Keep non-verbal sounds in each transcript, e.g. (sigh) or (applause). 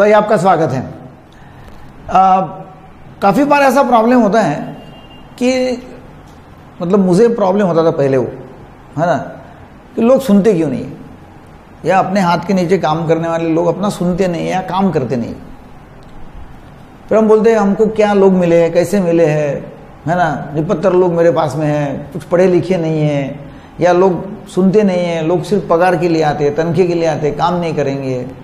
सही आपका स्वागत है। काफ़ी बार ऐसा प्रॉब्लम होता है कि मतलब मुझे प्रॉब्लम होता था पहले वो, है ना? कि लोग सुनते क्यों नहीं? या अपने हाथ के नीचे काम करने वाले लोग अपना सुनते नहीं या काम करते नहीं। फिर हम बोलते हैं, हमको क्या लोग मिले हैं? कैसे मिले हैं? है ना? निपत्तर लोग मेरे पास में हैं, कुछ पढ़े लिखे नहीं हैं, या लोग सुनते नहीं हैं, लोग सिर्फ़ पगार के लिए आते हैं, तनखे के लिए आते हैं, काम नहीं करेंगे।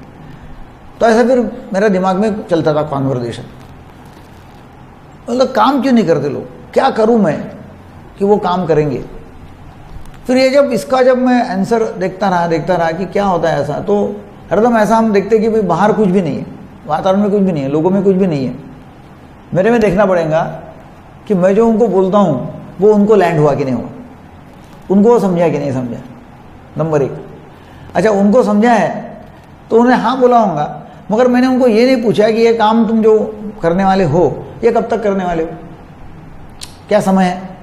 तो ऐसा फिर मेरा दिमाग में चलता था कॉन्वर्जेशन मतलब काम क्यों नहीं करते लोग? क्या करूँ मैं कि वो काम करेंगे? फिर ये जब इसका जब मैं आंसर देखता रहा देखता रहा कि क्या होता है ऐसा तो हरदम ऐसा हम देखते कि भाई बाहर कुछ भी नहीं है, वातावरण में कुछ भी नहीं है, लोगों में कुछ भी नहीं है। मेरे में देखना पड़ेगा कि मैं जो उनको बोलता हूँ, वो उनको लैंड हुआ कि नहीं हुआ? उनको वो समझा कि नहीं समझा? नंबर एक। अच्छा उनको समझा है तो उन्हें हाँ बोला होगा। मगर मैंने उनको ये नहीं पूछा कि ये काम तुम जो करने वाले हो, ये कब तक करने वाले हो? क्या समय है?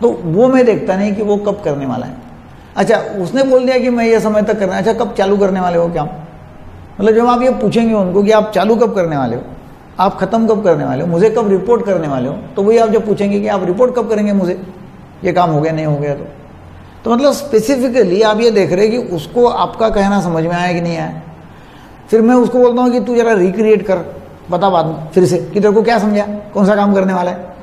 तो वो मैं देखता नहीं कि वो कब करने वाला है। अच्छा उसने बोल दिया कि मैं ये समय तक करना अच्छा कब चालू करने वाले हो क्या? मतलब जब आप ये पूछेंगे उनको कि आप चालू कब करने वाले हो? आप ख़त्म कब करने वाले हो? मुझे कब रिपोर्ट करने वाले हो? तो वही आप जब पूछेंगे कि आप रिपोर्ट कब करेंगे मुझे? ये काम हो गया, नहीं हो गया तो। तो मतलब स्पेसिफिकली आप ये देख रहे हैं कि उसको आपका कहना समझ में आया कि नहीं आया। फिर मैं उसको बोलता हूँ कि तू जरा रिक्रिएट कर, बता बाद में, फिर से, कि तेरे को क्या समझा, कौन सा काम करने वाला है?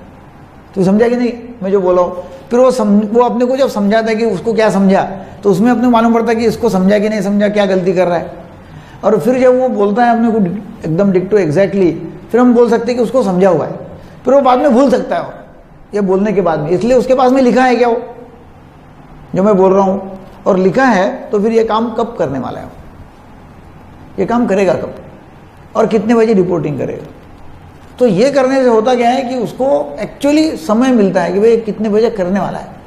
तू समझा कि नहीं? मैं जो बोला हूँ। फिर वो सम, वो अपने को जब समझाता है कि उसको क्या समझा तो उसमें अपने मालूम पड़ता है कि इसको समझा कि नहीं समझा, क्या गलती कर रहा है। और फिर जब वो बोलता है अपने को एकदम डिक्टो एग्जैक्टली फिर हम बोल सकते हैं कि उसको समझा हुआ है। फिर वो बाद में भूल सकता है ये बोलने के बाद में। इसलिए उसके पास में लिखा है क्या वो? जो मैं बोल रहा हूँ। और लिखा है तो फिर ये काम कब करने वाला है ये काम करेगा कब? और कितने बजे रिपोर्टिंग करेगा? तो ये करने से होता क्या है कि उसको एक्चुअली समय मिलता है कि भाई कितने बजे करने वाला है।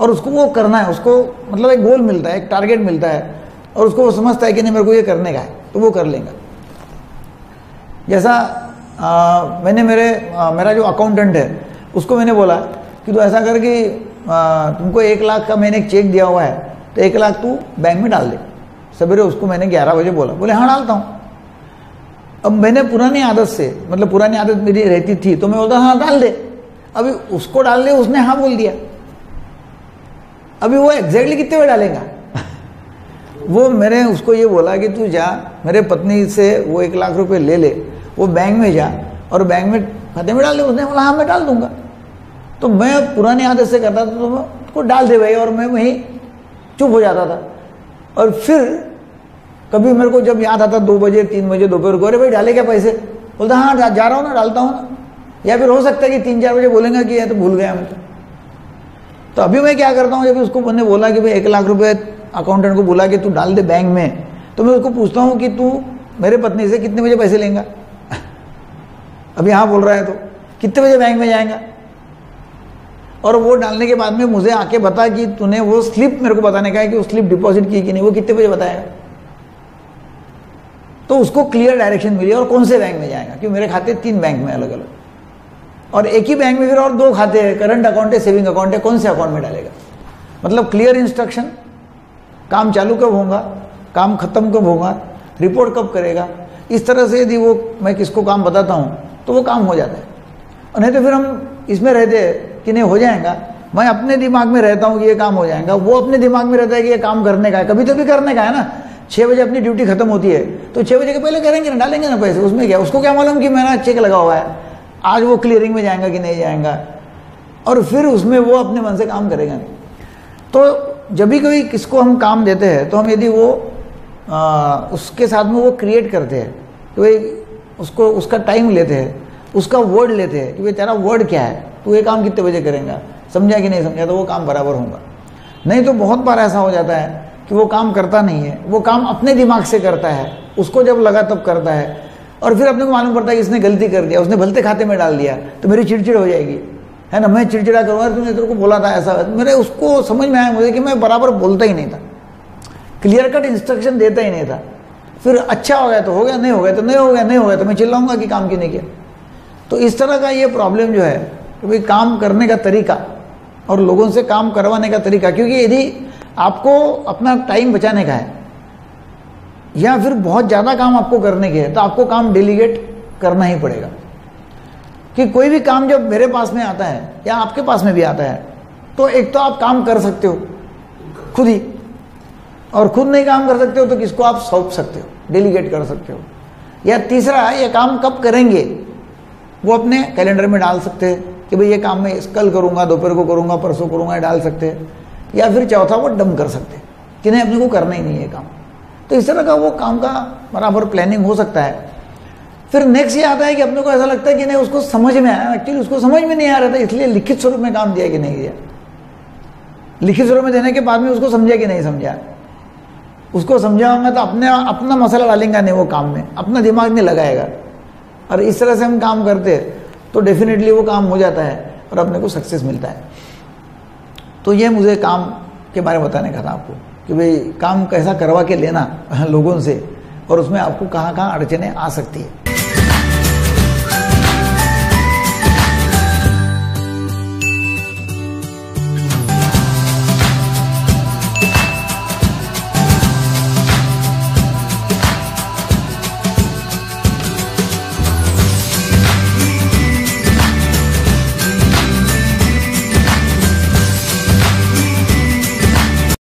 और उसको वो करना है उसको मतलब एक गोल मिलता है एक टारगेट मिलता है और उसको वो समझता है कि नहीं मेरे को ये करने का है तो वो कर लेगा। जैसा आ, मैंने मेरे आ, मेरा जो अकाउंटेंट है उसको मैंने बोला कि तू ऐसा कर कि तुमको एक लाख का मैंने एक चेक दिया हुआ है तो एक लाख तू बैंक में डाल दे। सवेरे उसको मैंने ग्यारह बजे बोला, बोले हाँ डालता हूँ। अब मैंने पुरानी आदत से मतलब पुरानी आदत मेरी रहती थी तो मैं बोलता हाँ डाल दे। अभी उसको डाल दे, उसने हाँ बोल दिया। अभी वो एग्जैक्टली कितने बजे डालेगा? वो मैंने उसको ये बोला कि तू जा, मेरे पत्नी से वो एक लाख रुपए ले ले, वो बैंक में जा। और बैंक में खाते में डाल दे, उसने बोला हाँ मैं डाल दूँगा। तो मैं पुरानी आदत से करता था तो मैं उसको डाल दे भाई, और मैं वहीं चुप हो जाता था। और फिर कभी मेरे को जब याद आता दो बजे तीन बजे दोपहर को अरे भाई डाले क्या पैसे? बोलता हाँ जा, जा रहा हूँ ना डालता हूँ ना। या फिर हो सकता है कि तीन चार बजे बोलेंगे कि ये तो भूल गया मैं तो। अभी मैं क्या करता हूँ जब उसको मैंने बोला कि भाई एक लाख रुपए अकाउंटेंट को बोला कि तू डाल दे बैंक में तो मैं उसको पूछता हूँ कि तू मेरे पत्नी से कितने बजे पैसे लेंगा? (laughs) अभी हाँ बोल रहा है तो कितने बजे बैंक में जाएगा? और वो डालने के बाद में मुझे आके बता कि तूने वो स्लिप मेरे को बताने का है कि वो स्लिप डिपॉजिट की कि नहीं, वो कितने बजे बताएगा तो उसको क्लियर डायरेक्शन मिली और कौन से बैंक में जाएगा? क्योंकि मेरे खाते तीन बैंक में अलग अलग और एक ही बैंक में फिर और दो खाते हैं करंट अकाउंट है सेविंग अकाउंट है, कौन से अकाउंट में डालेगा? मतलब क्लियर इंस्ट्रक्शन काम चालू कब होगा? काम खत्म कब होगा? रिपोर्ट कब करेगा? इस तरह से यदि वो मैं किसको काम बताता हूँ तो वो काम हो जाता है। नहीं तो फिर हम इसमें रहते कि नहीं हो जाएगा। मैं अपने दिमाग में रहता हूँ कि ये काम हो जाएगा। वो अपने दिमाग में रहता है कि ये काम करने का है। कभी तो भी करने का है ना। छः बजे अपनी ड्यूटी खत्म होती है। तो छः बजे के पहले करेंगे ना डालेंगे ना पैसे? उसमें क्या? उसको क्या मालूम कि मेरा चेक लगा हुआ है? आज वो क्लियरिंग में जाएगा कि नहीं जाएगा? और फिर उसमें वो अपने मन से काम करेगा तो जब भी कोई किसको हम काम देते हैं तो हम यदि वो आ, उसके साथ में वो क्रिएट करते हैं तो भाई उसको उसका टाइम लेते हैं उसका वर्ड लेते हैं कि भाई तेरा वर्ड क्या है? तू ये काम कितने बजे करेगा? समझा कि नहीं समझा तो वो काम बराबर होगा। नहीं तो बहुत बार ऐसा हो जाता है कि वो काम करता नहीं है, वो काम अपने दिमाग से करता है, उसको जब लगा तब करता है, और फिर अपने को मालूम पड़ता है कि इसने गलती कर दिया, उसने भलते खाते में डाल दिया तो मेरी चिड़चिड़ हो जाएगी। है ना? मैं चिड़चिड़ा करूँगा तुमने तेरे को बोला था ऐसा, मेरे उसको समझ में आया मुझे कि मैं बराबर बोलता ही नहीं था। क्लियर कट इंस्ट्रक्शन देता ही नहीं था। फिर अच्छा हो गया तो हो गया, नहीं हो गया तो नहीं हो गया, नहीं हो गया तो मैं चिल्लाऊँगा कि काम क्यों नहीं किया? तो इस तरह का ये प्रॉब्लम जो है कि भाई काम करने का तरीका और लोगों से काम करवाने का तरीका, क्योंकि यदि आपको अपना टाइम बचाने का है, या फिर बहुत ज़्यादा काम आपको करने के हैं तो आपको काम डेलीगेट करना ही पड़ेगा। कि कोई भी काम जब मेरे पास में आता है, या आपके पास में भी आता है तो एक तो आप काम कर सकते हो, खुद ही। और खुद नहीं काम कर सकते हो तो किसको आप सौंप सकते हो डेलीगेट कर सकते हो। या तीसरा, ये काम कब करेंगे, वो अपने कैलेंडर में डाल सकते हैं। कि भाई ये काम मैं कल करूँगा, दोपहर को करूँगा, परसों करूँगा डाल सकते हैं। या फिर चौथा वो डम कर सकते हैं कि नहीं अपने को करना ही नहीं है काम। तो इस तरह का वो काम का बराबर प्लानिंग हो सकता है। फिर नेक्स्ट ये आता है कि अपने को ऐसा लगता है कि नहीं, उसको समझ में आया। एक्चुअली उसको समझ में नहीं आ रहा था, इसलिए लिखित स्वरूप में काम दिया कि नहीं दिया। लिखित स्वरूप में देने के बाद में उसको समझा कि नहीं समझा। उसको समझाऊँगा तो अपने, अपना मसला डालेंगे नहीं वो काम में, अपना दिमाग नहीं लगाएगा। और इस तरह से हम काम करते हैं। तो डेफिनेटली वो काम हो जाता है और अपने को सक्सेस मिलता है। तो ये मुझे काम के बारे में बताने का था आपको कि भाई काम कैसा करवा के लेना (laughs) लोगों से और उसमें आपको कहाँ कहाँ अड़चने आ सकती है।